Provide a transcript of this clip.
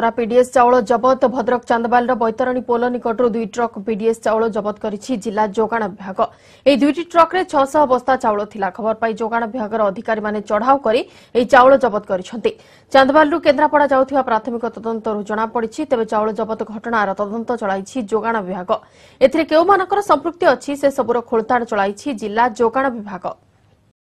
ଚୋରା ପିଡିଏସ୍ ଚାଉଳ ଜବତ ଭଦ୍ରକ ଚାନ୍ଦବାଲର ବୈତରଣୀ ପୋଲ ନିକଟରୁ ଦୁଇ ଟ୍ରକ୍ ପିଡିଏସ୍ ଚାଉଳ ଜବତ କରିଛି ଜିଲ୍ଲା ଯୋଗାଣ ବିଭାଗ। ଏହି ଦୁଇଟି ଟ୍ରକ୍ରେ ଛଅଶହ ବସ୍ତା ଚାଉଳ ଥିଲା। ଖବର ପାଇ ଯୋଗାଣ ବିଭାଗର ଅଧିକାରୀମାନେ ଚଢ଼ାଉ କରି ଏହି ଚାଉଳ ଜବତ କରିଛନ୍ତି। ଚାନ୍ଦବାଲରୁ କେନ୍ଦ୍ରାପଡ଼ା ଯାଉଥିବା ପ୍ରାଥମିକ ତଦନ୍ତରୁ ଜଣାପଡ଼ିଛି ତେବେ ଚାଉଳ ଜବତ ଘଟଣାର ତଦନ୍ତ ଚଳାଇଛି ଯୋଗାଣ ବିଭାଗ। ଏଥିରେ କେଉଁମାନଙ୍କର ସମ୍ପୃକ୍ତି ଅଛି ସେସବୁର ଖୋଳତାଡ଼ ଚଳାଇଛି ଜିଲ୍ଲା ଯୋଗାଣ ବିଭାଗ।